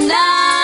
tonight.